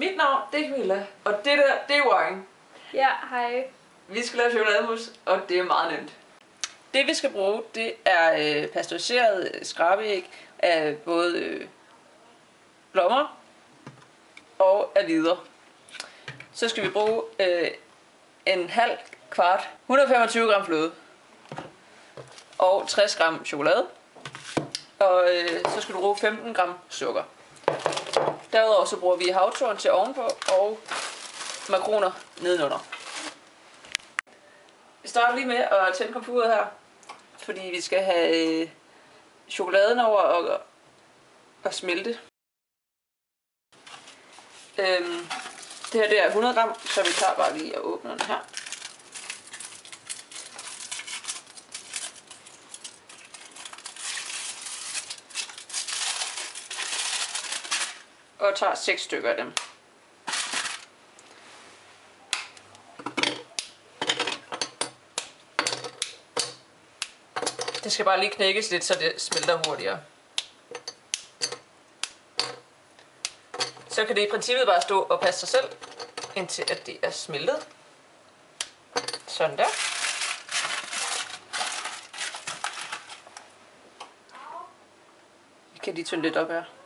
Mit navn, det er Camilla, og det der, det er Wine. Ja, hej. Vi skal lave chokolademus, og det er meget nemt. Det vi skal bruge, det er øh, pasteuriseret skrabeæg af både øh, blommer og af videre. Så skal vi bruge øh, en halv kvart, 125 gram fløde og 60 gram chokolade. Og øh, så skal du bruge 15 gram sukker. Derudover så bruger vi havtorn til ovenpå og makroner nedenunder. Vi starter lige med at tænde komfuret her, fordi vi skal have øh, chokoladen over og, og smelte. Øhm, det her det er 100 gram, så vi tager bare lige og åbner den her. Og tager 6 stykker af dem. Det skal bare lige knækkes lidt, så det smelter hurtigere. Så kan det i princippet bare stå og passe sig selv, indtil at det er smeltet. Sådan der. Jeg kan lige tynde lidt op her.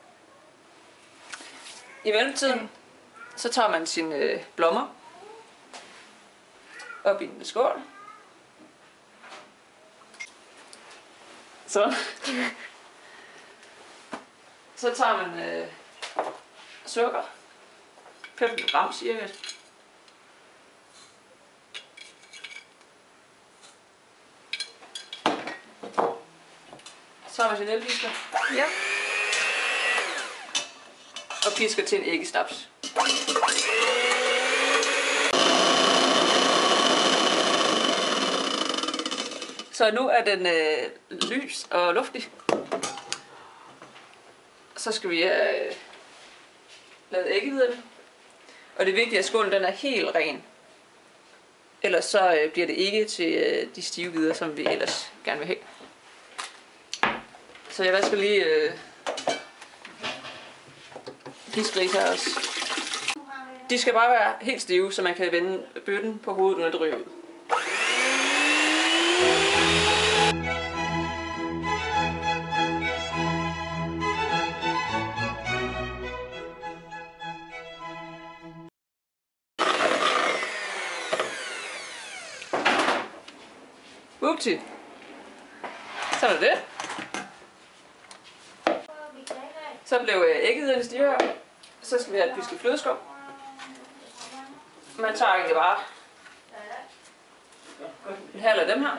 I mellemtiden, så tager man sine øh, blommer op i en skål. Så. Så tager man øh, sukker. 15 gram cirka. Så har man sin elpister. Ja. Og pisker til en æggestaps. Så nu er den øh, lys og luftig. Så skal vi have øh, lavet æggehviderne. Og det er vigtigt, at skålen den er helt ren. Ellers så øh, bliver det ikke til øh, de stive hvider, som vi ellers gerne vil have. Så jeg vasker lige øh, piskris her også. De skal bare være helt stive, så man kan vende bøtten på hovedet, når det ryger ud. Upti. Så er det. Så blev øh, ægget stive. Så skal vi have et pisket flødeskum. Man tager egentlig bare en halv af dem her.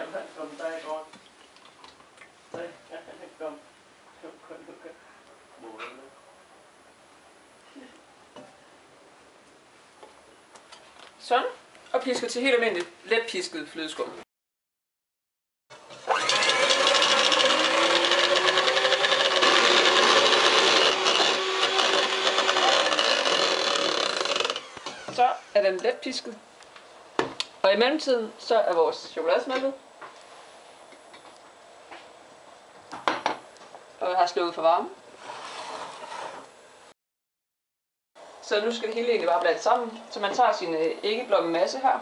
Sådan. Og pisker til helt almindeligt let pisket flødeskum. Så er den let pisket. Og i mellemtiden, så er vores chokolade smeltet. Og jeg har slukket for varme. Så nu skal det hele egentlig bare blandes sammen. Så man tager sin øh, æggeblomme masse her.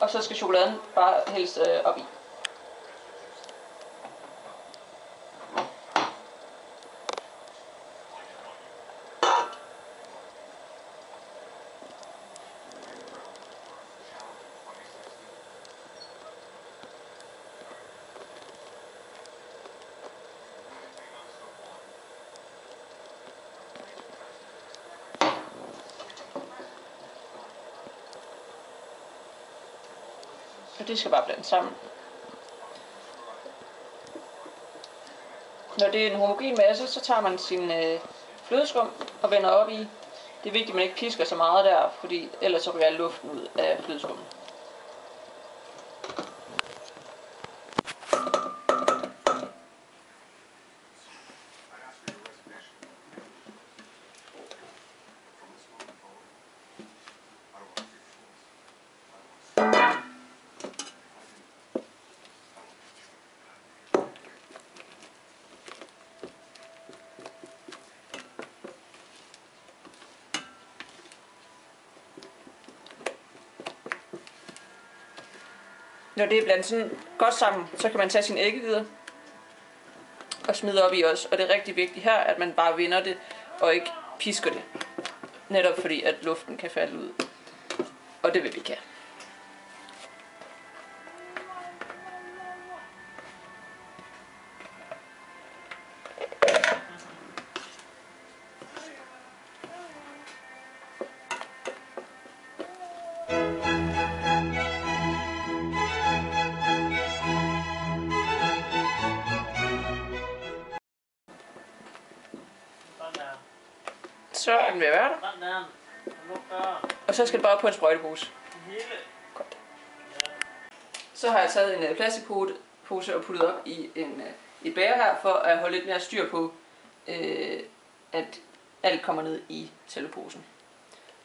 Og så skal chokoladen bare hældes øh, op i. Og det skal bare blande sammen. Når det er en homogen masse, så tager man sin øh, flødeskum og vender op i. Det er vigtigt, at man ikke pisker så meget der, fordi ellers så ryger luften ud af flødeskummet. Når det er blandt sådan godt sammen, så kan man tage sine æggehvider og smide op i os. Og det er rigtig vigtigt her, at man bare vinder det og ikke pisker det. Netop fordi, at luften kan falde ud. Og det vil vi ikke Så er den ved at være der. Og så skal det bare på en sprøjtepose. Godt. Så har jeg taget en øh, plastikpose og puttet op i en, øh, et bære her, for at holde lidt mere styr på, øh, at alt kommer ned i celloposen.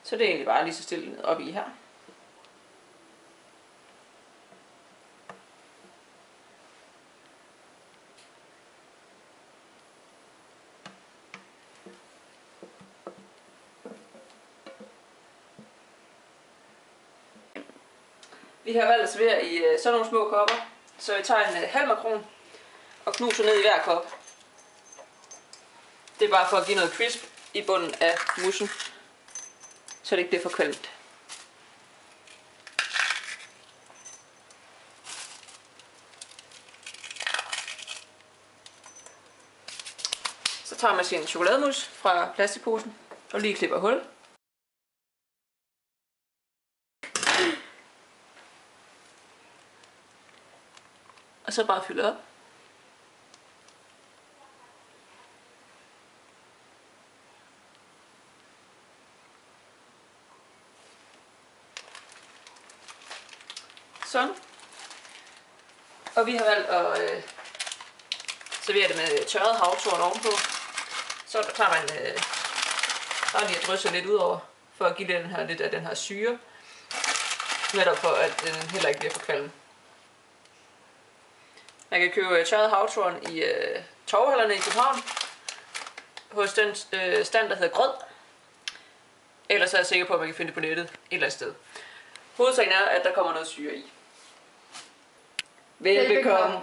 Så det er egentlig bare lige så stille ned op i her. Vi har valgt at servere i øh, sådan nogle små kopper, så vi tager en øh, halv makron og knuser ned i hver kop. Det er bare for at give noget crisp i bunden af mussen, så det ikke bliver for kvalmt. Så tager man sin chokolademus fra plastikposen og lige klipper hul. Og så bare fylde op. Sådan. Og vi har valgt at øh, servere det med tørret havtorn ovenpå. Så tager man øh, bare lige at drysse lidt ud over, for at give den her lidt af den her syre. Netop for, at den heller ikke bliver for kvalm. Man kan købe tørret havtorn i øh, torvehallerne i København. Hos den øh, stand, der hedder Grød. Ellers er jeg sikker på, at man kan finde det på nettet et eller andet sted. Hovedsagen er, at der kommer noget syre i. Velbekomme.